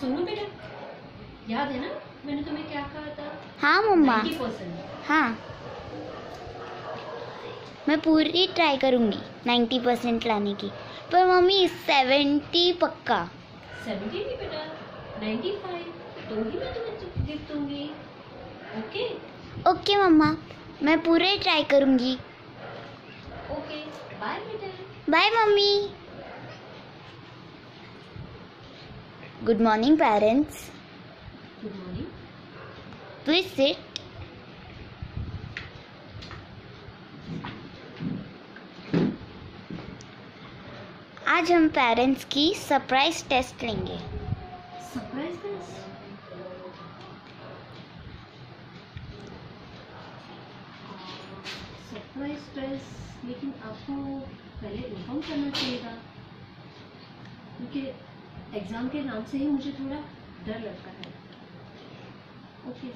सुनो बेटा। याद है ना? मैंने तुम्हें क्या कहा था? हाँ मम्मा। हाँ। मैं पूरी ट्राई करूँगी नाइन्टी परसेंट लाने की। पर मम्मी सेवेंटी पक्का। सेवेंटी नहीं बेटा नाइन्टी फाइव तो ही मैं तुम्हें गिफ्ट दूँगी। ओके? ओके मम्मा मैं पूरे ट्राई करूँगी। ओके बाय बेटा। Bye mummy. Good morning parents please sit आज हम पेरेंट्स की सरप्राइज़ टेस्ट लेंगे। सरप्राइज़ सरप्राइज़ टेस्ट लेकिन आपको पहले इन्फॉर्म करना चाहिए क्योंकि एग्ज़ाम के नाम से ही मुझे थोड़ा डर लगता है। ओके।